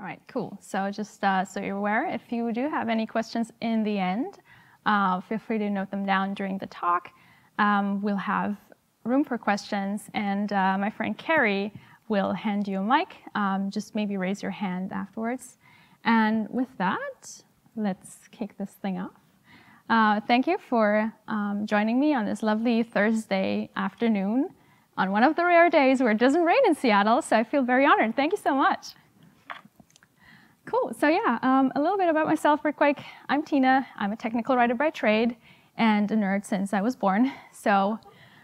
All right, cool. So just uh, so you're aware, if you do have any questions in the end, uh, feel free to note them down during the talk. Um, we'll have room for questions, and uh, my friend Carrie will hand you a mic. Um, just maybe raise your hand afterwards. And with that, let's kick this thing off. Uh, thank you for um, joining me on this lovely Thursday afternoon on one of the rare days where it doesn't rain in Seattle, so I feel very honored. Thank you so much. Cool. So yeah, um, a little bit about myself real quick. I'm Tina. I'm a technical writer by trade and a nerd since I was born. So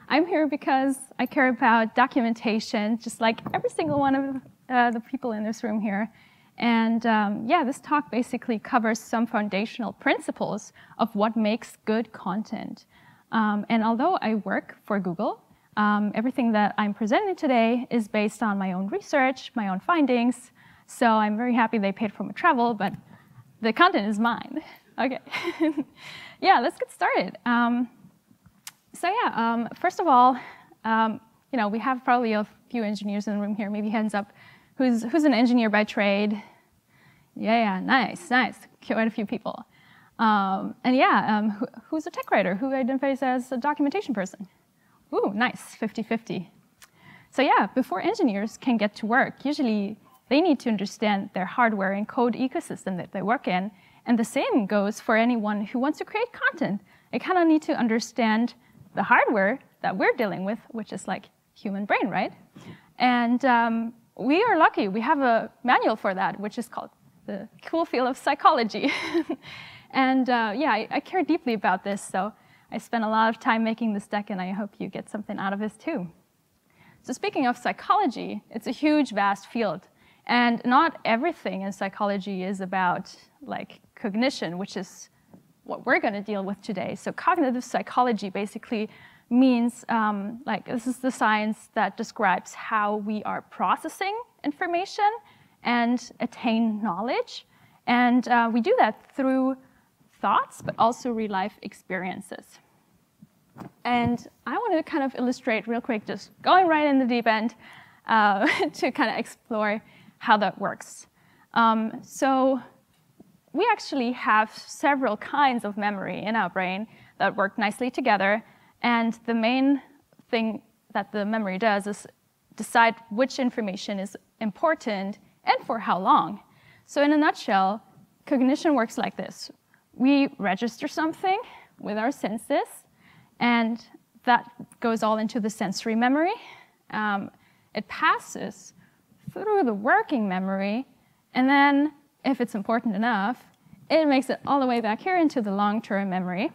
I'm here because I care about documentation, just like every single one of uh, the people in this room here. And um, yeah, this talk basically covers some foundational principles of what makes good content. Um, and although I work for Google, um, everything that I'm presenting today is based on my own research, my own findings, so I'm very happy they paid for my travel, but the content is mine. Okay. yeah, let's get started. Um, so yeah, um, first of all, um, you know, we have probably a few engineers in the room here. Maybe hands up. Who's who's an engineer by trade? Yeah, yeah, nice, nice. Quite a few people. Um, and yeah, um, who, who's a tech writer? Who identifies as a documentation person? Ooh, nice, 50-50. So yeah, before engineers can get to work, usually they need to understand their hardware and code ecosystem that they work in. And the same goes for anyone who wants to create content. They kind of need to understand the hardware that we're dealing with, which is like human brain, right? And um, we are lucky. We have a manual for that, which is called the cool field of psychology. and uh, yeah, I, I, care deeply about this, so I spent a lot of time making this deck, and I hope you get something out of this too. So speaking of psychology, it's a huge, vast field. And not everything in psychology is about like cognition, which is what we're going to deal with today. So cognitive psychology basically means um, like this is the science that describes how we are processing information and attain knowledge. And uh, we do that through thoughts, but also real life experiences. And I want to kind of illustrate real quick, just going right in the deep end uh, to kind of explore how that works. Um, so we actually have several kinds of memory in our brain that work nicely together. And the main thing that the memory does is decide which information is important and for how long. So in a nutshell, cognition works like this. We register something with our senses, and that goes all into the sensory memory. Um, it passes through the working memory, and then, if it's important enough, it makes it all the way back here into the long-term memory.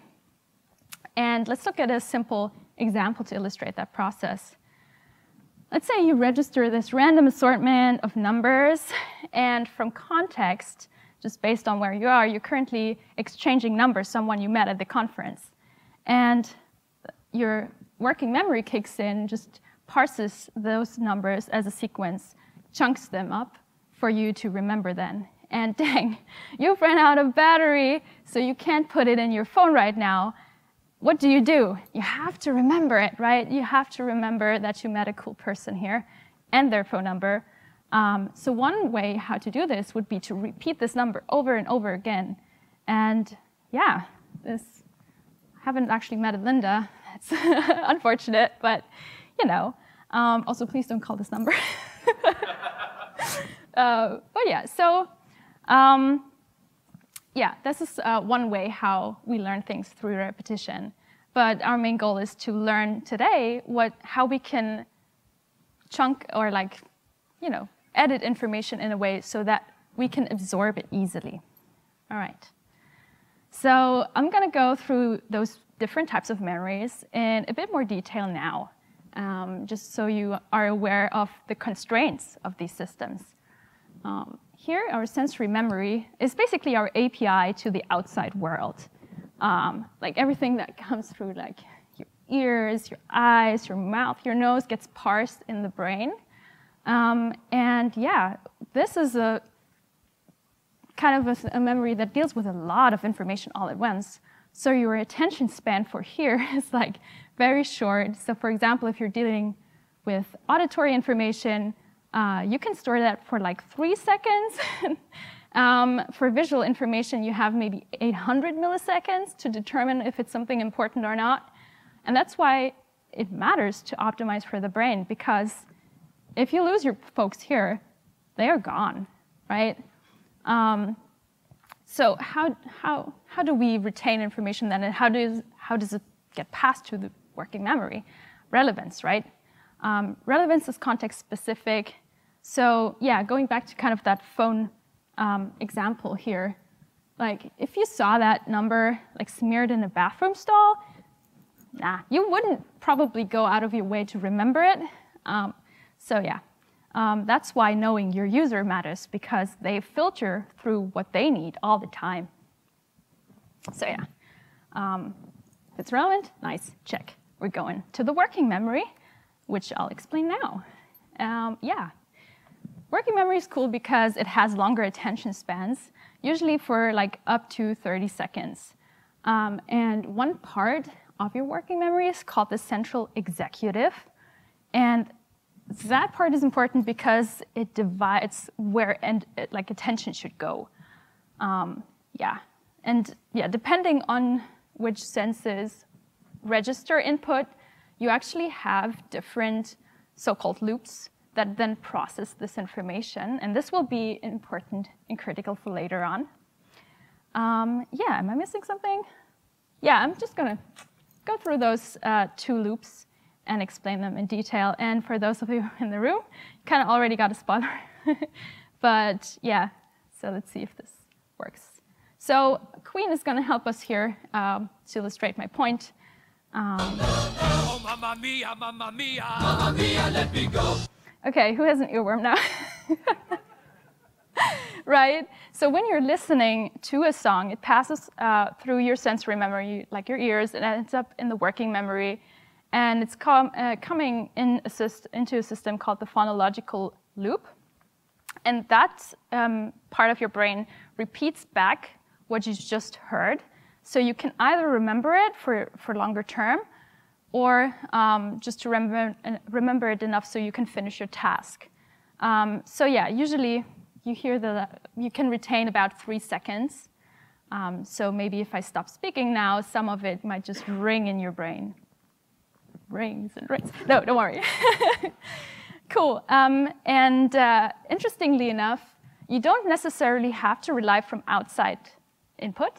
And let's look at a simple example to illustrate that process. Let's say you register this random assortment of numbers, and from context, just based on where you are, you're currently exchanging numbers someone you met at the conference. And your working memory kicks in, just parses those numbers as a sequence chunks them up for you to remember then. And dang, you've run out of battery, so you can't put it in your phone right now. What do you do? You have to remember it, right? You have to remember that you met a cool person here and their phone number. Um, so one way how to do this would be to repeat this number over and over again. And yeah, this I haven't actually met a Linda. That's unfortunate, but you know. Um, also, please don't call this number. uh, but yeah, so um, yeah, this is uh, one way how we learn things through repetition. But our main goal is to learn today what how we can chunk or like, you know, edit information in a way so that we can absorb it easily. All right. So I'm going to go through those different types of memories in a bit more detail now um, just so you are aware of the constraints of these systems. Um, here, our sensory memory is basically our API to the outside world. Um, like everything that comes through like your ears, your eyes, your mouth, your nose gets parsed in the brain. Um, and yeah, this is a kind of a, a memory that deals with a lot of information all at once. So your attention span for here is like very short. So for example, if you're dealing with auditory information, Uh, you can store that for like three seconds. um, for visual information, you have maybe 800 milliseconds to determine if it's something important or not. And that's why it matters to optimize for the brain, because if you lose your folks here, they are gone, right? Um, so how, how, how do we retain information then, and how does, how does it get passed to the working memory? Relevance, right? Um, relevance is context specific. So yeah, going back to kind of that phone um, example here, like if you saw that number like smeared in a bathroom stall, nah, you wouldn't probably go out of your way to remember it. Um, so yeah, um, that's why knowing your user matters because they filter through what they need all the time. So yeah, um, if it's relevant, nice, check. We're going to the working memory, which I'll explain now. Um, yeah, working memory is cool because it has longer attention spans, usually for like up to 30 seconds. Um, and one part of your working memory is called the central executive. And that part is important because it divides where and like attention should go. Um, yeah, and yeah, depending on which senses register input, you actually have different so-called loops that then process this information, and this will be important and critical for later on. Um, yeah, am I missing something? Yeah, I'm just gonna go through those uh, two loops and explain them in detail. And for those of you in the room, kind of already got a spoiler. but yeah, so let's see if this works. So Queen is going to help us here um, to illustrate my point. Um, oh, mamma mia, mamma mia. Mamma mia, let me go. Okay, who has an earworm now? right? So when you're listening to a song, it passes uh, through your sensory memory, like your ears, and ends up in the working memory. And it's com uh, coming in into a system called the phonological loop. And that um, part of your brain repeats back what you just heard. So you can either remember it for, for longer term, or um, just to remember, remember it enough so you can finish your task. Um, so yeah, usually you hear that you can retain about three seconds. Um, so maybe if I stop speaking now, some of it might just ring in your brain rings and rings. No, don't worry. cool. Um, and uh, interestingly enough, you don't necessarily have to rely from outside input.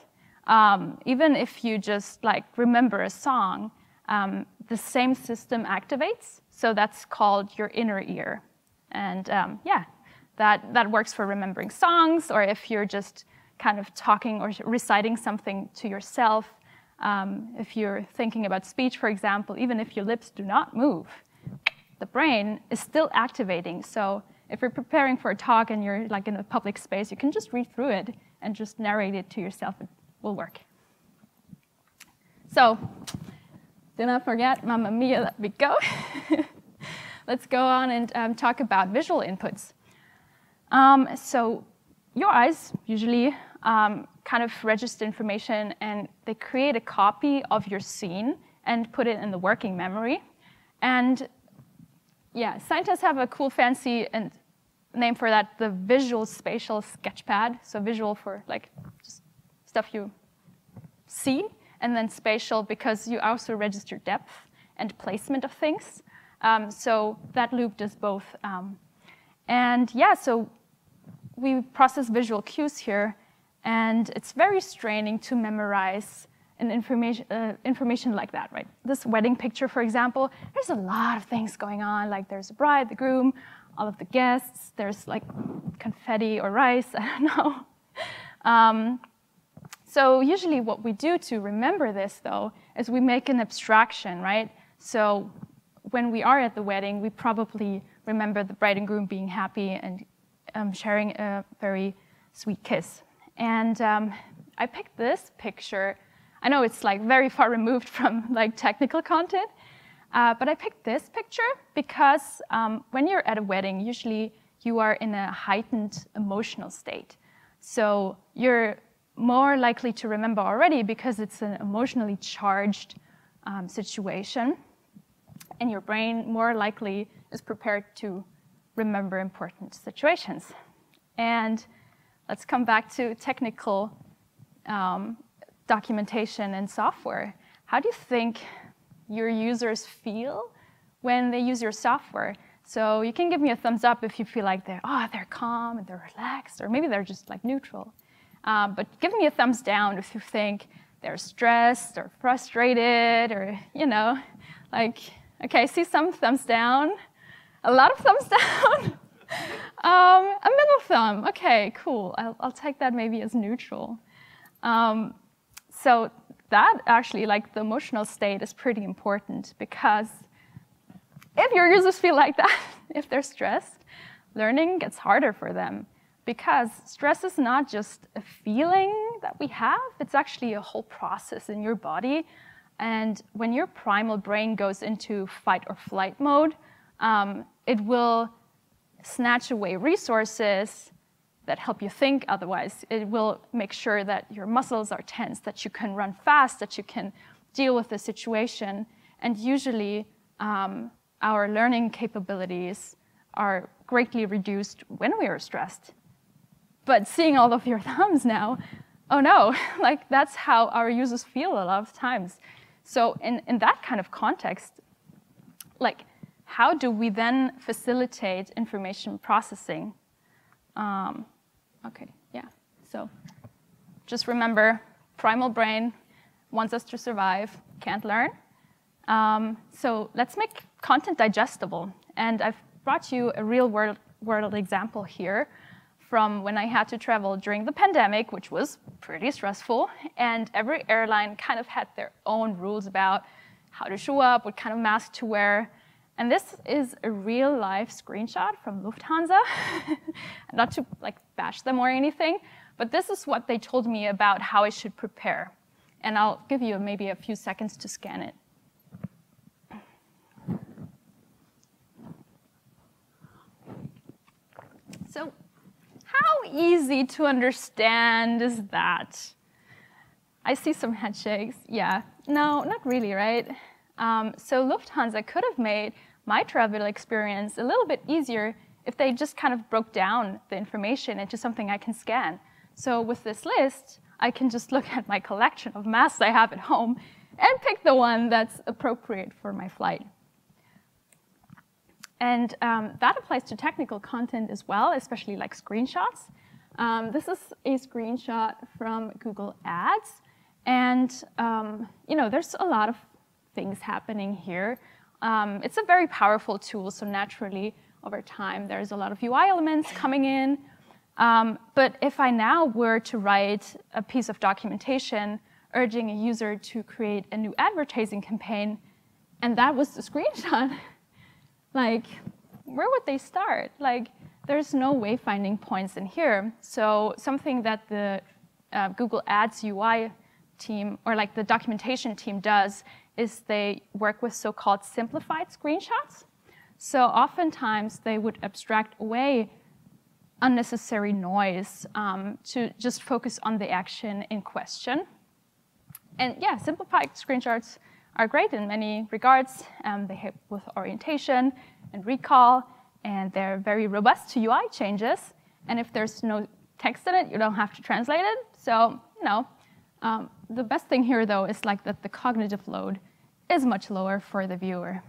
Um, even if you just like remember a song, um, the same system activates. So that's called your inner ear. And um, yeah, that, that works for remembering songs, or if you're just kind of talking or reciting something to yourself, um, if you're thinking about speech, for example, even if your lips do not move, the brain is still activating. So if you're preparing for a talk and you're like in a public space, you can just read through it and just narrate it to yourself. Will work. So do not forget, Mamma Mia, let me go. Let's go on and um, talk about visual inputs. Um, so your eyes usually um, kind of register information and they create a copy of your scene and put it in the working memory. And yeah, scientists have a cool fancy and name for that, the visual spatial sketchpad. So visual for like stuff you see, and then spatial because you also register depth and placement of things. Um, so that loop does both. Um, and yeah, so we process visual cues here and it's very straining to memorize an information, uh, information like that, right? This wedding picture, for example, there's a lot of things going on. Like there's a bride, the groom, all of the guests. There's like confetti or rice, I don't know. Um, so usually what we do to remember this, though, is we make an abstraction, right? So when we are at the wedding, we probably remember the bride and groom being happy and um, sharing a very sweet kiss. And um, I picked this picture. I know it's like very far removed from like technical content, uh, but I picked this picture because um, when you're at a wedding, usually you are in a heightened emotional state. So you're more likely to remember already because it's an emotionally charged um, situation. And your brain more likely is prepared to remember important situations. And let's come back to technical um, documentation and software. How do you think your users feel when they use your software? So you can give me a thumbs up if you feel like they're, oh, they're calm and they're relaxed, or maybe they're just like neutral. Um, but give me a thumbs down if you think they're stressed or frustrated or, you know, like, okay, I see some thumbs down, a lot of thumbs down. um, a middle thumb, okay, cool. I'll, I'll take that maybe as neutral. Um, so that actually, like the emotional state is pretty important because if your users feel like that, if they're stressed, learning gets harder for them because stress is not just a feeling that we have, it's actually a whole process in your body. And when your primal brain goes into fight or flight mode, um, it will snatch away resources that help you think otherwise. It will make sure that your muscles are tense, that you can run fast, that you can deal with the situation. And usually, um, our learning capabilities are greatly reduced when we are stressed. But seeing all of your thumbs now, oh no, like that's how our users feel a lot of times. So in, in that kind of context, like how do we then facilitate information processing? Um, okay, yeah. So just remember, primal brain wants us to survive, can't learn. Um, so let's make content digestible. And I've brought you a real world, world example here from when I had to travel during the pandemic, which was pretty stressful. And every airline kind of had their own rules about how to show up, what kind of mask to wear. And this is a real life screenshot from Lufthansa. Not to like bash them or anything, but this is what they told me about how I should prepare. And I'll give you maybe a few seconds to scan it. So how easy to understand is that? I see some head shakes. Yeah, no, not really, right? Um, so Lufthansa could have made my travel experience a little bit easier if they just kind of broke down the information into something I can scan. So with this list, I can just look at my collection of masks I have at home and pick the one that's appropriate for my flight. And um, that applies to technical content as well, especially like screenshots. Um, this is a screenshot from Google Ads. And um, you know, there's a lot of things happening here. Um, it's a very powerful tool, so naturally, over time, there's a lot of UI elements coming in. Um, but if I now were to write a piece of documentation urging a user to create a new advertising campaign, and that was the screenshot, like, where would they start? Like, there's no wayfinding points in here. So something that the uh, Google Ads UI team, or like the documentation team does, is they work with so-called simplified screenshots. So oftentimes they would abstract away unnecessary noise um, to just focus on the action in question. And yeah, simplified screenshots are great in many regards. Um, they help with orientation and recall, and they're very robust to UI changes. And if there's no text in it, you don't have to translate it. So, you know, um, the best thing here, though, is like that the cognitive load is much lower for the viewer.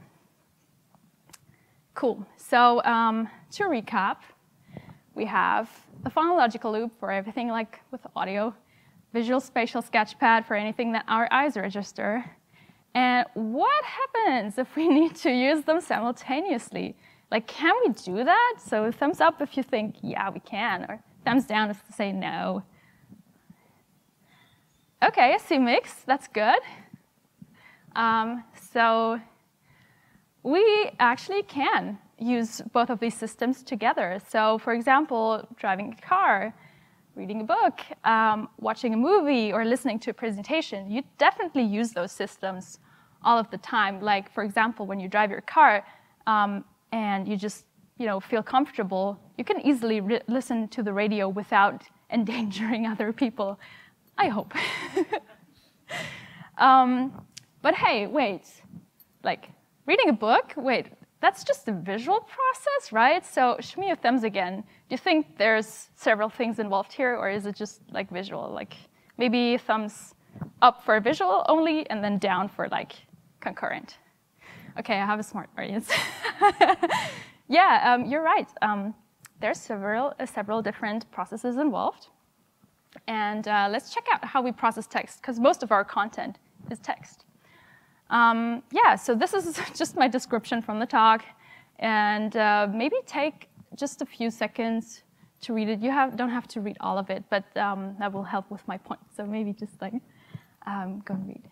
Cool. So um, to recap, we have a phonological loop for everything like with audio, visual spatial sketchpad for anything that our eyes register, and what happens if we need to use them simultaneously? Like, can we do that? So thumbs up if you think, yeah, we can, or thumbs down if to say no. Okay, I see mix, that's good. Um, so we actually can use both of these systems together. So for example, driving a car, reading a book, um, watching a movie, or listening to a presentation, you definitely use those systems all of the time. Like, for example, when you drive your car um, and you just you know, feel comfortable, you can easily listen to the radio without endangering other people. I hope. um, but hey, wait, like reading a book, wait, that's just a visual process, right? So show me your thumbs again. Do you think there's several things involved here, or is it just like visual? Like maybe thumbs up for visual only, and then down for like concurrent. Okay, I have a smart audience. yeah, um, you're right. Um, there's several, uh, several different processes involved. And uh, let's check out how we process text, because most of our content is text. Um, yeah, so this is just my description from the talk. And uh, maybe take just a few seconds to read it. You have, don't have to read all of it, but um, that will help with my point. So maybe just like um, go and read.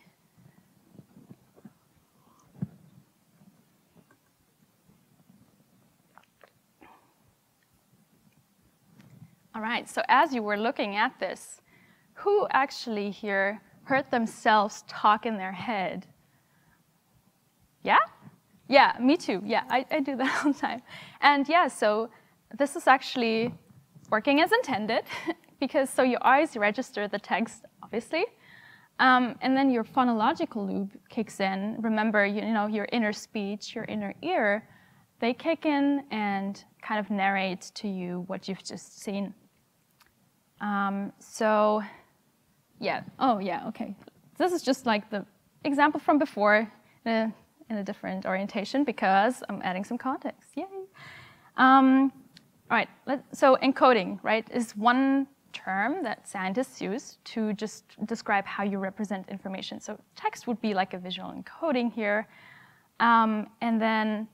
All right, so as you were looking at this, who actually here heard themselves talk in their head yeah? Yeah, me too. Yeah, I, I do that all the time. And yeah, so this is actually working as intended because so your eyes register the text, obviously. Um, and then your phonological loop kicks in. Remember, you, you know, your inner speech, your inner ear, they kick in and kind of narrate to you what you've just seen. Um, so, yeah, oh yeah, okay. This is just like the example from before. Uh, in a different orientation because I'm adding some context. Yay! Um, all right, let, so encoding, right, is one term that scientists use to just describe how you represent information. So text would be like a visual encoding here. Um, and then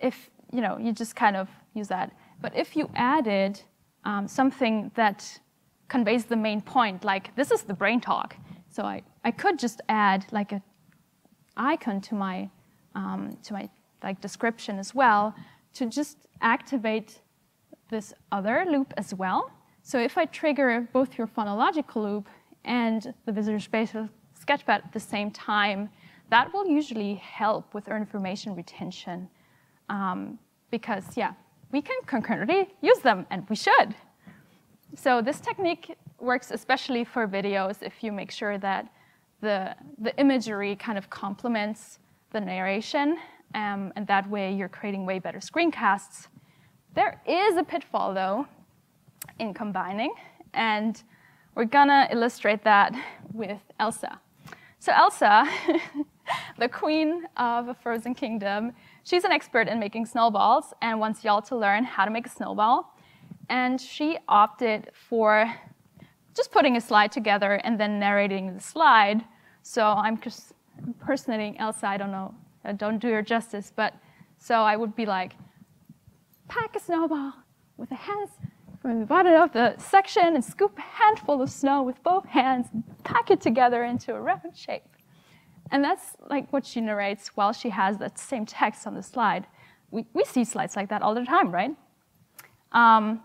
if, you know, you just kind of use that. But if you added um, something that conveys the main point, like this is the brain talk. So I, I could just add like a icon to my, um, to my like description as well to just activate this other loop as well. So if I trigger both your phonological loop and the Visual Spatial Sketchpad at the same time, that will usually help with our information retention. Um, because yeah, we can concurrently use them, and we should. So this technique works especially for videos if you make sure that the, the imagery kind of complements the narration, um, and that way you're creating way better screencasts. There is a pitfall, though, in combining, and we're gonna illustrate that with Elsa. So Elsa, the queen of a frozen kingdom, she's an expert in making snowballs and wants y'all to learn how to make a snowball. And she opted for just putting a slide together and then narrating the slide. So I'm just impersonating Elsa. I don't know, I don't do her justice, but so I would be like, pack a snowball with the hands from the bottom of the section and scoop a handful of snow with both hands and pack it together into a round shape. And that's like what she narrates while she has that same text on the slide. We, we see slides like that all the time, right? Um,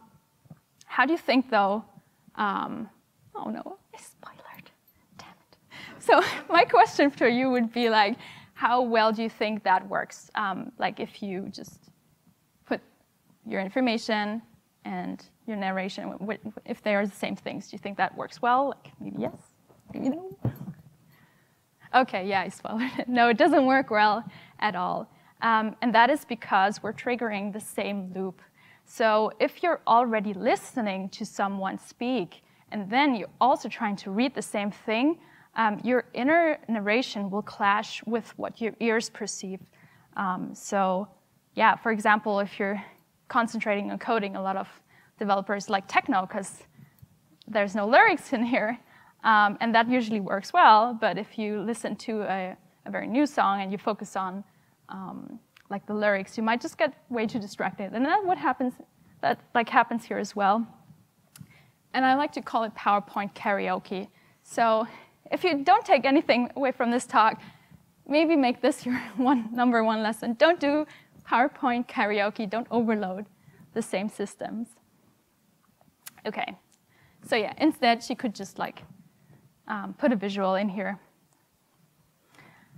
how do you think, though, um, Oh no, I spoiled. Damn it. So my question for you would be like, how well do you think that works? Um, like if you just put your information and your narration, if they are the same things, do you think that works well? Like maybe yes, maybe no. Okay, yeah, I swallowed it. No, it doesn't work well at all. Um, and that is because we're triggering the same loop. So if you're already listening to someone speak, and then you're also trying to read the same thing, um, your inner narration will clash with what your ears perceive. Um, so, yeah, for example, if you're concentrating on coding, a lot of developers like techno because there's no lyrics in here, um, and that usually works well. But if you listen to a, a very new song and you focus on um, like the lyrics, you might just get way too distracted, and that's what happens. That like happens here as well and I like to call it PowerPoint karaoke. So if you don't take anything away from this talk, maybe make this your one, number one lesson. Don't do PowerPoint karaoke. Don't overload the same systems. Okay, so yeah, instead she could just like um, put a visual in here.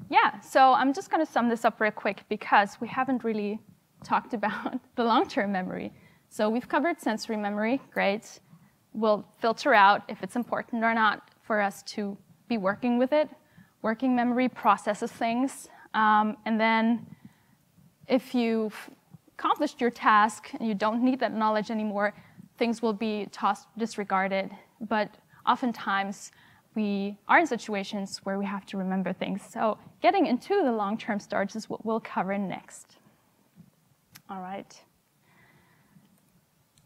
Yeah, so I'm just gonna sum this up real quick because we haven't really talked about the long-term memory. So we've covered sensory memory, great will filter out if it's important or not for us to be working with it. Working memory processes things. Um, and then if you've accomplished your task and you don't need that knowledge anymore, things will be tossed, disregarded. But oftentimes, we are in situations where we have to remember things. So getting into the long-term storage is what we'll cover next. All right.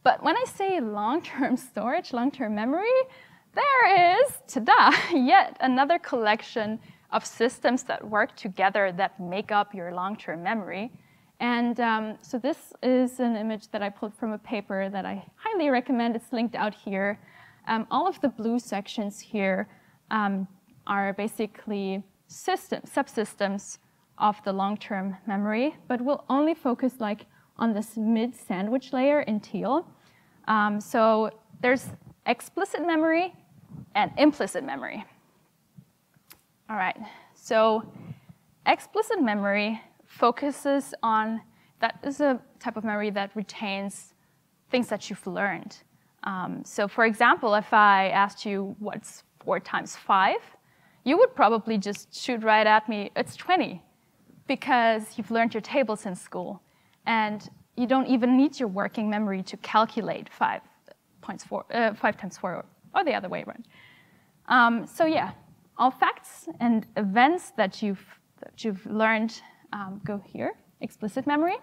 But when I say long-term storage, long-term memory, there is, ta-da, yet another collection of systems that work together that make up your long-term memory. And um, so this is an image that I pulled from a paper that I highly recommend. It's linked out here. Um, all of the blue sections here um, are basically system, subsystems of the long-term memory, but we'll only focus like on this mid-sandwich layer in teal. Um, so there's explicit memory and implicit memory. All right, so explicit memory focuses on, that is a type of memory that retains things that you've learned. Um, so for example, if I asked you what's 4 times 5, you would probably just shoot right at me, it's 20, because you've learned your tables in school. And you don't even need your working memory to calculate 5, points four, uh, 5 times 4, or the other way around. Um, so yeah, all facts and events that you've, that you've learned um, go here, explicit memory.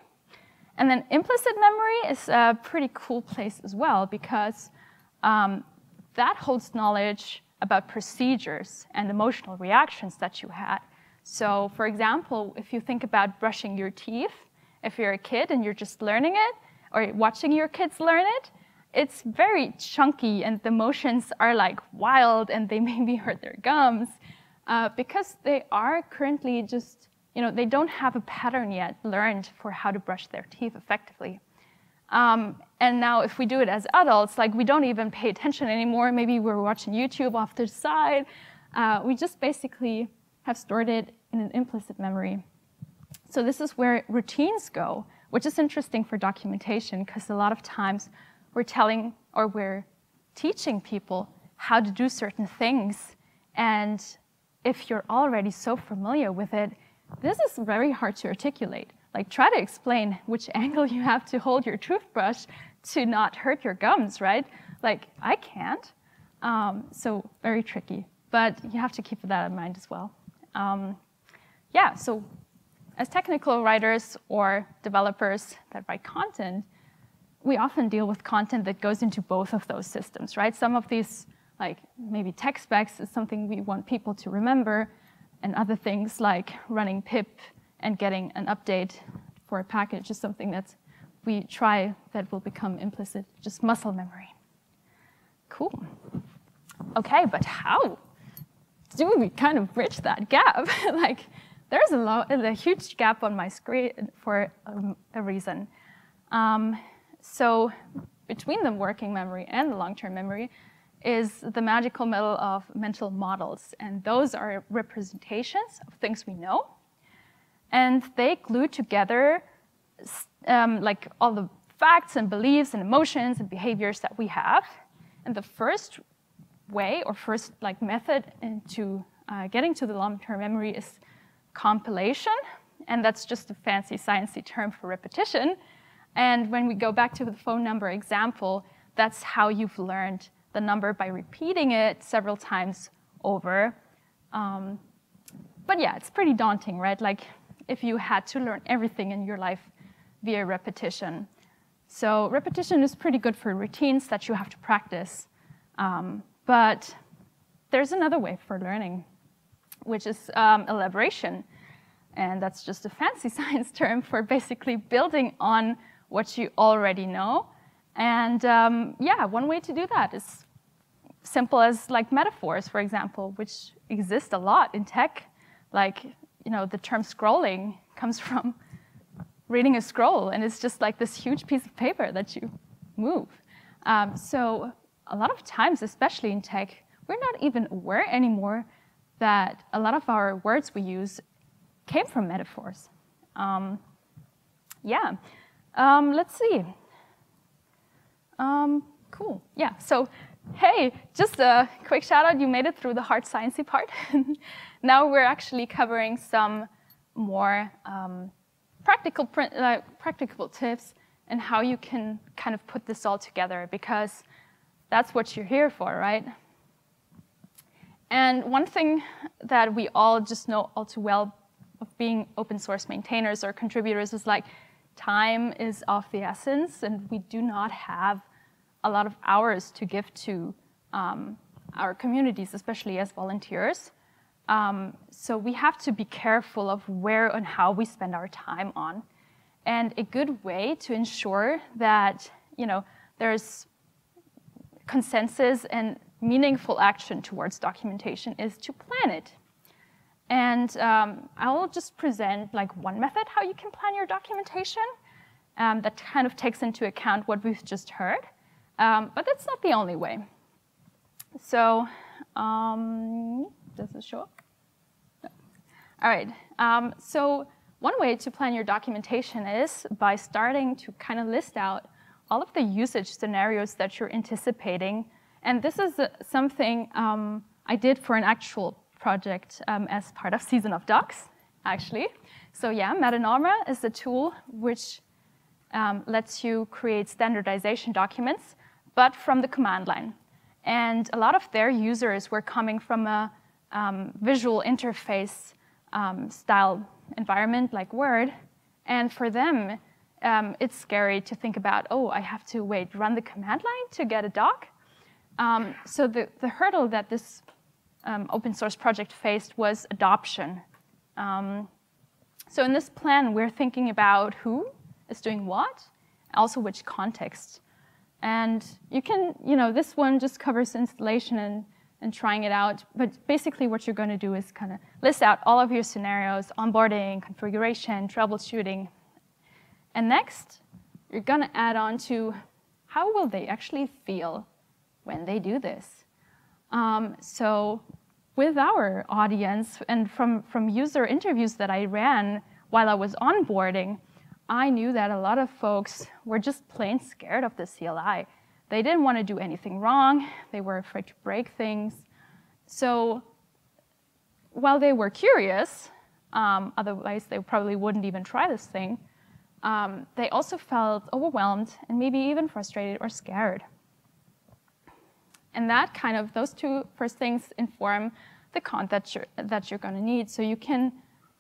And then implicit memory is a pretty cool place as well because um, that holds knowledge about procedures and emotional reactions that you had. So for example, if you think about brushing your teeth, if you're a kid and you're just learning it, or watching your kids learn it, it's very chunky and the motions are like wild and they maybe hurt their gums uh, because they are currently just, you know, they don't have a pattern yet learned for how to brush their teeth effectively. Um, and now if we do it as adults, like we don't even pay attention anymore. Maybe we're watching YouTube off to the side. Uh, we just basically have stored it in an implicit memory. So this is where routines go, which is interesting for documentation because a lot of times we're telling or we're teaching people how to do certain things. And if you're already so familiar with it, this is very hard to articulate like try to explain which angle you have to hold your toothbrush to not hurt your gums, right? Like I can't. Um, so very tricky, but you have to keep that in mind as well. Um, yeah, so as technical writers or developers that write content, we often deal with content that goes into both of those systems, right? Some of these, like maybe tech specs is something we want people to remember, and other things like running pip and getting an update for a package is something that we try that will become implicit, just muscle memory. Cool. Okay, but how do we kind of bridge that gap? like, there's a, a huge gap on my screen for um, a reason. Um, so between the working memory and the long-term memory is the magical middle of mental models. And those are representations of things we know and they glue together um, like all the facts and beliefs and emotions and behaviors that we have. And the first way or first like method into uh, getting to the long-term memory is compilation, and that's just a fancy sciencey term for repetition. And when we go back to the phone number example, that's how you've learned the number by repeating it several times over. Um, but yeah, it's pretty daunting, right? Like if you had to learn everything in your life via repetition. So repetition is pretty good for routines that you have to practice. Um, but there's another way for learning, which is um, elaboration. And that's just a fancy science term for basically building on what you already know. And um, yeah, one way to do that is simple as like metaphors, for example, which exist a lot in tech. Like you know, the term scrolling comes from reading a scroll, and it's just like this huge piece of paper that you move. Um, so a lot of times, especially in tech, we're not even aware anymore that a lot of our words we use came from metaphors. Um, yeah, um, let's see. Um, cool, yeah, so hey, just a quick shout out, you made it through the hard sciencey part. now we're actually covering some more um, practical, uh, practical tips and how you can kind of put this all together because that's what you're here for, right? And one thing that we all just know all too well of being open source maintainers or contributors is like time is of the essence and we do not have a lot of hours to give to um, our communities, especially as volunteers. Um, so we have to be careful of where and how we spend our time on. And a good way to ensure that you know there's consensus and meaningful action towards documentation is to plan it. And um, I'll just present like one method how you can plan your documentation um, that kind of takes into account what we've just heard. Um, but that's not the only way. So um, does this show up? No. All right. Um, so one way to plan your documentation is by starting to kind of list out all of the usage scenarios that you're anticipating. And this is uh, something um, I did for an actual project um, as part of Season of Docs, actually. So yeah, Metanorma is a tool which um, lets you create standardization documents, but from the command line. And a lot of their users were coming from a um, visual interface um, style environment like Word. And for them, um, it's scary to think about, oh, I have to wait, run the command line to get a doc. Um, so the, the hurdle that this um, open source project faced was adoption. Um, so in this plan, we're thinking about who is doing what, also which context. And you can, you know, this one just covers installation and, and trying it out. But basically what you're going to do is kind of list out all of your scenarios, onboarding, configuration, troubleshooting. And next, you're going to add on to how will they actually feel when they do this. Um, so with our audience and from, from user interviews that I ran while I was onboarding, I knew that a lot of folks were just plain scared of the CLI. They didn't want to do anything wrong. They were afraid to break things. So while they were curious, um, otherwise they probably wouldn't even try this thing, um, they also felt overwhelmed and maybe even frustrated or scared. And that kind of, those two first things inform the content that you're, that you're going to need. So you can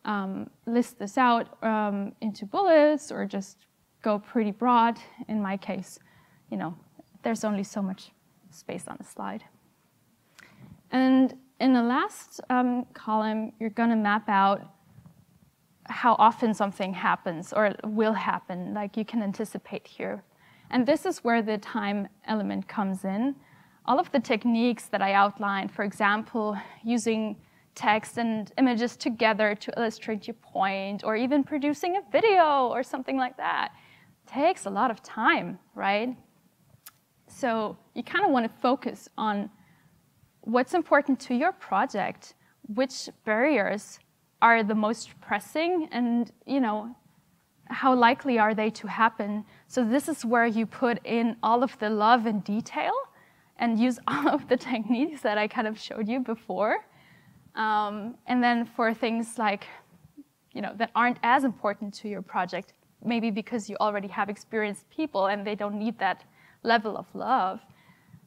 um, list this out um, into bullets or just go pretty broad. In my case, you know, there's only so much space on the slide. And in the last um, column, you're going to map out how often something happens or will happen, like you can anticipate here. And this is where the time element comes in. All of the techniques that I outlined, for example, using text and images together to illustrate your point, or even producing a video or something like that. takes a lot of time, right? So you kind of want to focus on what's important to your project, which barriers are the most pressing, and you know, how likely are they to happen? So this is where you put in all of the love and detail and use all of the techniques that I kind of showed you before um, and then for things like, you know, that aren't as important to your project, maybe because you already have experienced people and they don't need that level of love,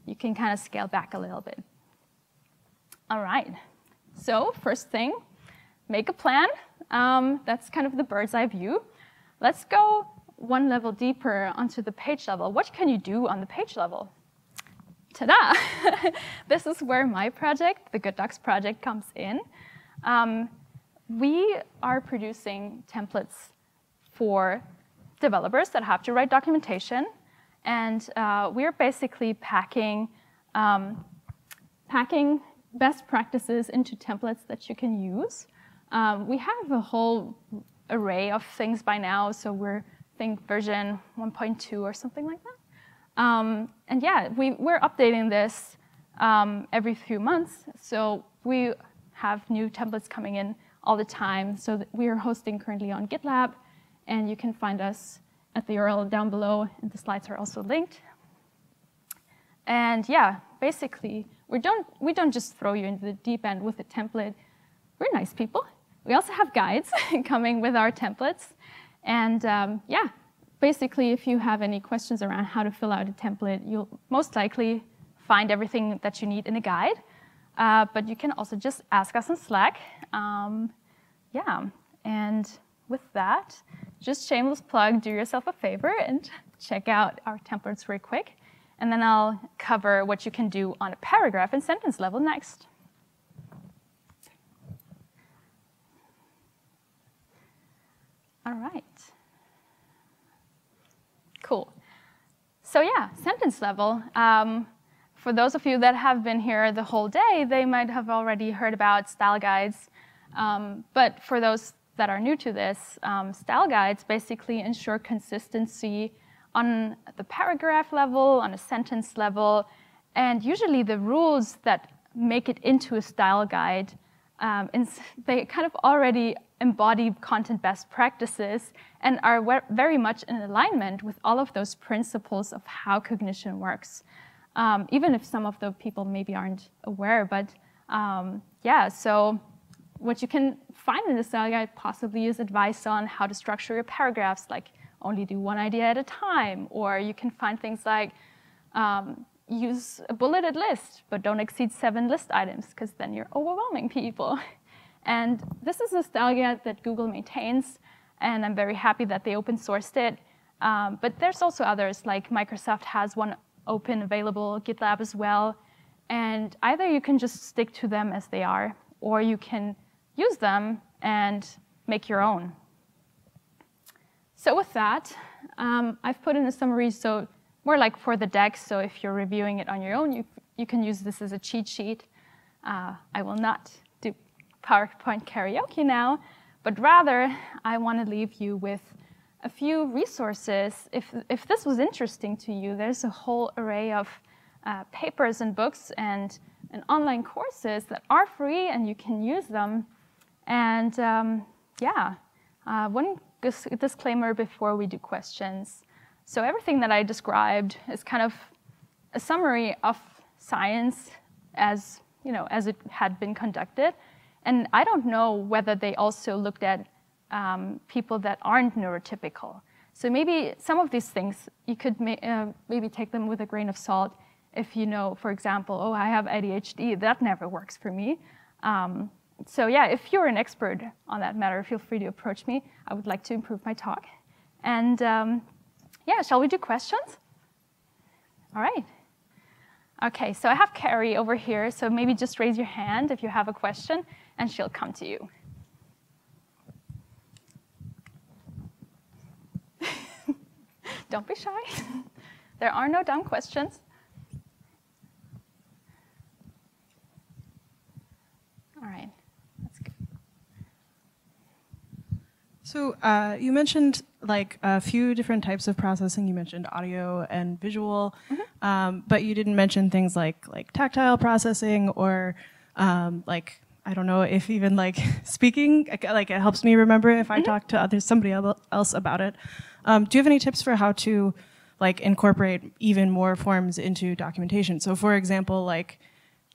you can kind of scale back a little bit. All right. So first thing, make a plan. Um, that's kind of the bird's eye view. Let's go one level deeper onto the page level. What can you do on the page level? Ta-da! this is where my project, the Good Docs project, comes in. Um, we are producing templates for developers that have to write documentation, and uh, we're basically packing, um, packing best practices into templates that you can use. Um, we have a whole array of things by now, so we're, I think, version 1.2 or something like that. Um, and yeah, we, we're updating this um, every few months. So we have new templates coming in all the time. So we are hosting currently on GitLab, and you can find us at the URL down below, and the slides are also linked. And yeah, basically, we don't, we don't just throw you into the deep end with a template. We're nice people. We also have guides coming with our templates. And um, yeah, basically, if you have any questions around how to fill out a template, you'll most likely find everything that you need in a guide. Uh, but you can also just ask us in Slack. Um, yeah, and with that, just shameless plug, do yourself a favor and check out our templates very quick. And then I'll cover what you can do on a paragraph and sentence level next. All right. Cool. So yeah, sentence level. Um, for those of you that have been here the whole day, they might have already heard about style guides. Um, but for those that are new to this, um, style guides basically ensure consistency on the paragraph level, on a sentence level, and usually the rules that make it into a style guide, um, they kind of already embody content best practices and are very much in alignment with all of those principles of how cognition works um, even if some of the people maybe aren't aware. But um, yeah, so what you can find in the style guide possibly is advice on how to structure your paragraphs, like only do one idea at a time, or you can find things like um, use a bulleted list, but don't exceed seven list items, because then you're overwhelming people. And this is a style guide that Google maintains, and I'm very happy that they open sourced it. Um, but there's also others, like Microsoft has one open, available, GitLab as well. And either you can just stick to them as they are, or you can use them and make your own. So with that, um, I've put in a summary, so more like for the deck, so if you're reviewing it on your own, you, you can use this as a cheat sheet. Uh, I will not do PowerPoint karaoke now, but rather I want to leave you with a few resources. If, if this was interesting to you, there's a whole array of uh, papers and books and, and online courses that are free and you can use them. And um, yeah, uh, one disclaimer before we do questions. So everything that I described is kind of a summary of science as, you know, as it had been conducted. And I don't know whether they also looked at um, people that aren't neurotypical. So maybe some of these things, you could uh, maybe take them with a grain of salt if you know, for example, oh, I have ADHD, that never works for me. Um, so yeah, if you're an expert on that matter, feel free to approach me. I would like to improve my talk. And um, yeah, shall we do questions? All right. Okay, so I have Carrie over here, so maybe just raise your hand if you have a question, and she'll come to you. Don't be shy. there are no dumb questions. All right, that's good. So uh, you mentioned like a few different types of processing. You mentioned audio and visual, mm -hmm. um, but you didn't mention things like like tactile processing or um, like I don't know if even like speaking like it helps me remember if I mm -hmm. talk to others somebody else about it. Um, do you have any tips for how to like incorporate even more forms into documentation? So for example, like,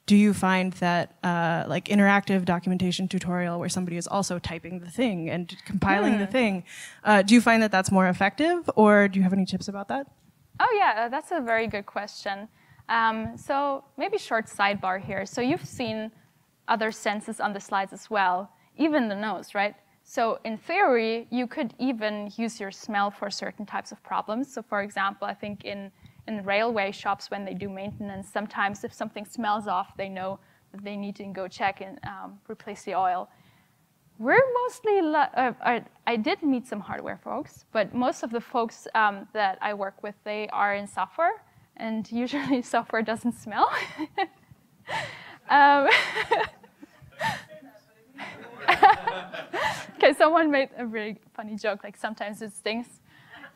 do you find that uh, like interactive documentation tutorial where somebody is also typing the thing and compiling the hmm. thing, uh, do you find that that's more effective or do you have any tips about that? Oh yeah, that's a very good question. Um, so maybe short sidebar here. So you've seen other senses on the slides as well, even the nose, right? So in theory, you could even use your smell for certain types of problems. So for example, I think in, in railway shops when they do maintenance, sometimes if something smells off, they know that they need to go check and um, replace the oil. We're mostly, uh, I, did meet some hardware folks, but most of the folks um, that I work with, they are in software, and usually software doesn't smell. um, okay, someone made a really funny joke, like sometimes it stinks.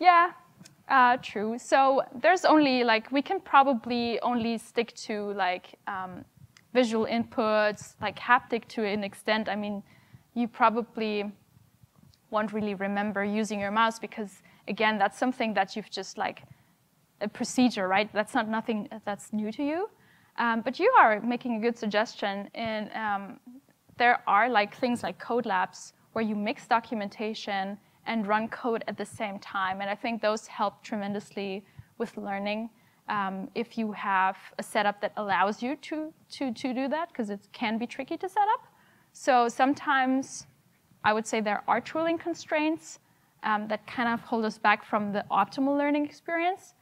Yeah, uh, true. So there's only like, we can probably only stick to like um, visual inputs, like haptic to an extent. I mean, you probably won't really remember using your mouse because again, that's something that you've just like a procedure, right? That's not nothing that's new to you. Um, but you are making a good suggestion and um, there are like things like code labs where you mix documentation and run code at the same time. And I think those help tremendously with learning. Um, if you have a setup that allows you to, to, to do that, because it can be tricky to set up. So sometimes I would say there are tooling constraints um, that kind of hold us back from the optimal learning experience.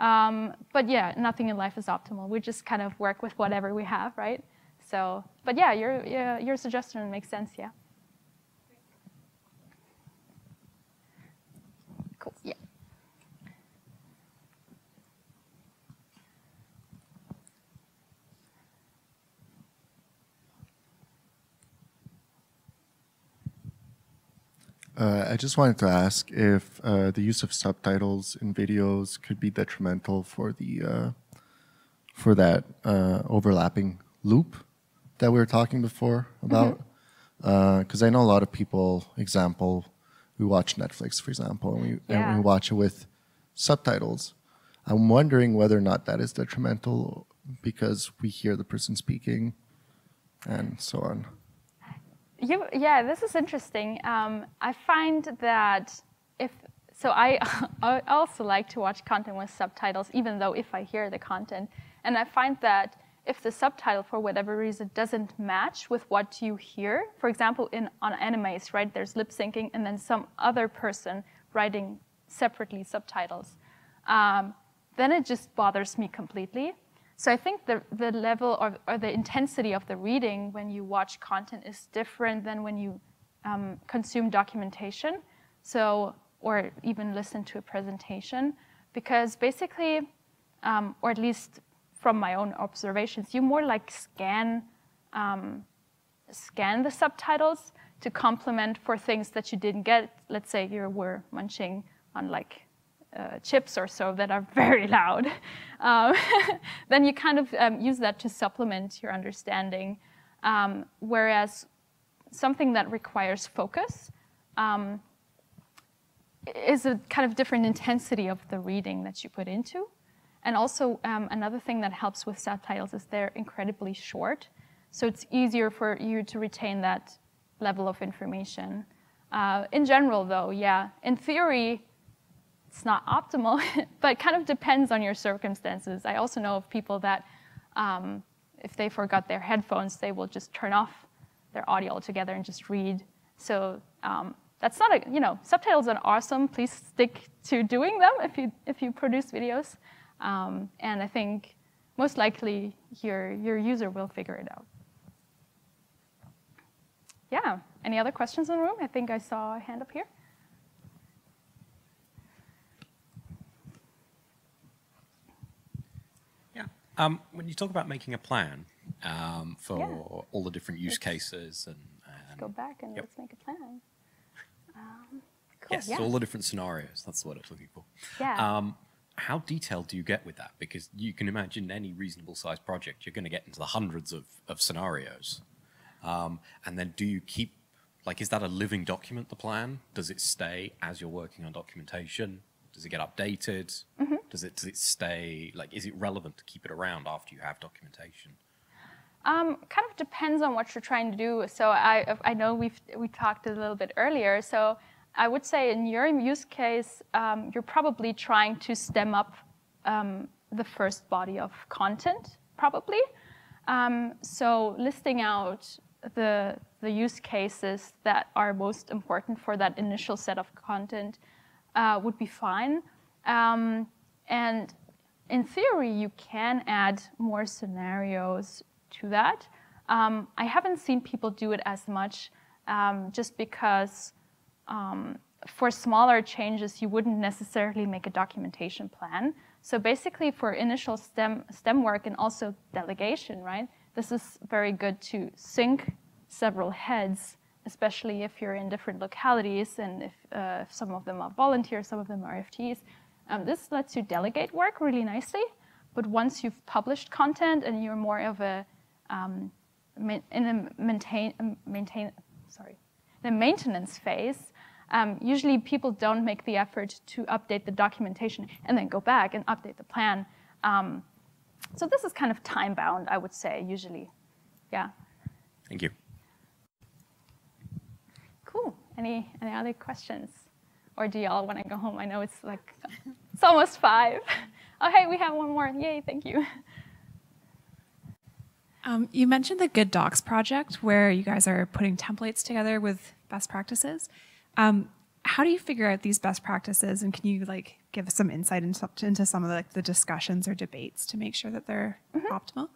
Um, but yeah, nothing in life is optimal. We just kind of work with whatever we have, right? So, but yeah, your, your, your suggestion makes sense, yeah. Uh, I just wanted to ask if uh, the use of subtitles in videos could be detrimental for the uh, for that uh, overlapping loop that we were talking before about. Because I know a lot of people, example, we watch Netflix, for example, and we, and we watch it with subtitles. I'm wondering whether or not that is detrimental because we hear the person speaking and so on. You, yeah, this is interesting. Um, I find that if so, I, I also like to watch content with subtitles, even though if I hear the content, and I find that if the subtitle for whatever reason doesn't match with what you hear, for example, in on animes, right? There's lip syncing, and then some other person writing separately subtitles. Um, then it just bothers me completely. So I think the, the level or, or the intensity of the reading when you watch content is different than when you um, consume documentation. So, or even listen to a presentation, because basically, um, or at least from my own observations, you more like scan um, scan the subtitles to complement for things that you didn't get. Let's say you were munching on like uh, chips or so that are very loud. Um, then you kind of um, use that to supplement your understanding. Um, whereas something that requires focus um, is a kind of different intensity of the reading that you put into. And also, um, another thing that helps with subtitles is they're incredibly short. So it's easier for you to retain that level of information. Uh, in general, though, yeah, in theory, it's not optimal, but kind of depends on your circumstances. I also know of people that um, if they forgot their headphones, they will just turn off their audio altogether and just read. So um, that's not a, you know, subtitles are awesome. Please stick to doing them if you, if you produce videos. Um, and I think most likely your, your user will figure it out. Yeah, any other questions in the room? I think I saw a hand up here. Um, when you talk about making a plan um, for Yeah. all the different use Let's- cases and, and Go back and Yep. let's make a plan. Um, cool. yes, yeah. all the different scenarios. That's what I was looking for. Yeah. Um, how detailed do you get with that? Because you can imagine any reasonable sized project, you're going to get into the hundreds of, of scenarios. Um, and then do you keep, like, is that a living document, the plan? Does it stay as you're working on documentation? Does it get updated? Mm-hmm. Does it does it stay like is it relevant to keep it around after you have documentation? Um, kind of depends on what you're trying to do. So I, I know we've we talked a little bit earlier. So I would say in your use case, um, you're probably trying to stem up um, the first body of content, probably. Um, so listing out the the use cases that are most important for that initial set of content uh, would be fine. Um, and in theory, you can add more scenarios to that. Um, I haven't seen people do it as much um, just because um, for smaller changes, you wouldn't necessarily make a documentation plan. So basically, for initial STEM, STEM work and also delegation, right? This is very good to sync several heads, especially if you're in different localities and if, uh, if some of them are volunteers, some of them are FTEs. Um, this lets you delegate work really nicely. But once you've published content and you're more of a um, in a maintain um, maintain sorry the maintenance phase, um, usually people don't make the effort to update the documentation and then go back and update the plan. Um, so this is kind of time bound, I would say, usually. Yeah. Thank you. Cool. Any any other questions? Or DL when I go home. I know it's like, it's almost five. Oh, hey, we have one more. Yay, thank you. Um, you mentioned the Good Docs project where you guys are putting templates together with best practices. Um, how do you figure out these best practices and can you like give some insight into, into some of the, like, the discussions or debates to make sure that they're mm-hmm. optimal?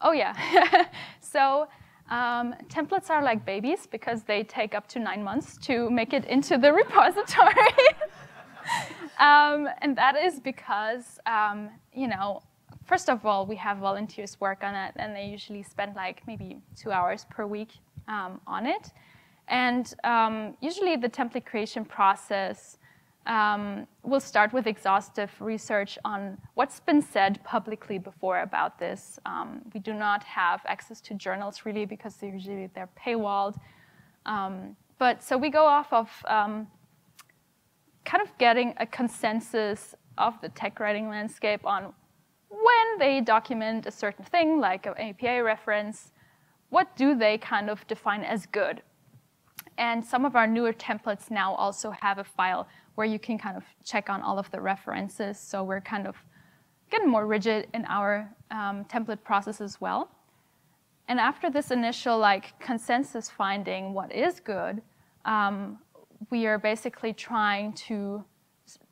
Oh yeah. so um, templates are like babies because they take up to nine months to make it into the repository. um, and that is because, um, you know, first of all, we have volunteers work on it, and they usually spend like maybe two hours per week um, on it. And um, usually the template creation process um, we'll start with exhaustive research on what's been said publicly before about this. Um, we do not have access to journals really because they're usually they're paywalled. Um, but so we go off of um, kind of getting a consensus of the tech writing landscape on when they document a certain thing, like an API reference, what do they kind of define as good? And some of our newer templates now also have a file where you can kind of check on all of the references. So we're kind of getting more rigid in our um, template process as well. And after this initial like consensus finding what is good, um, we are basically trying to,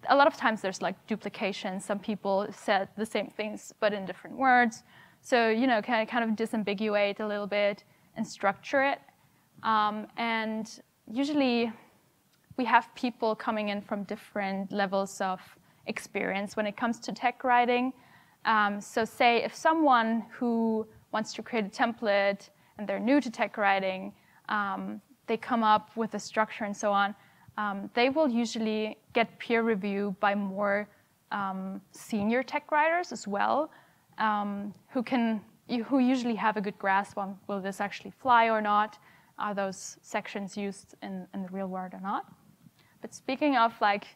a lot of times there's like duplication. Some people said the same things, but in different words. So, you know, kind of, kind of disambiguate a little bit and structure it. Um, and usually we have people coming in from different levels of experience when it comes to tech writing. Um, so say if someone who wants to create a template and they're new to tech writing, um, they come up with a structure and so on, um, they will usually get peer review by more um, senior tech writers as well, um, who can who usually have a good grasp on will this actually fly or not, are those sections used in, in the real world or not. But speaking of like,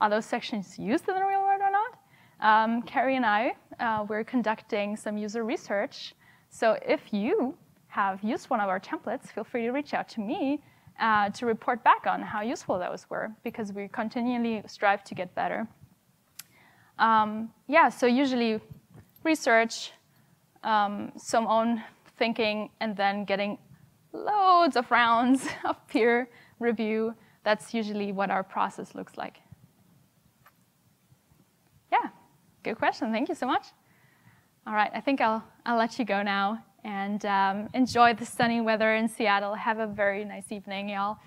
are those sections used in the real world or not? Um, Carrie and I, uh, we're conducting some user research. So if you have used one of our templates, feel free to reach out to me uh, to report back on how useful those were, because we continually strive to get better. Um, yeah, so usually research, um, some own thinking, and then getting loads of rounds of peer review that's usually what our process looks like. Yeah, good question. Thank you so much. All right, I think I'll, I'll let you go now and um, enjoy the sunny weather in Seattle. Have a very nice evening, y'all.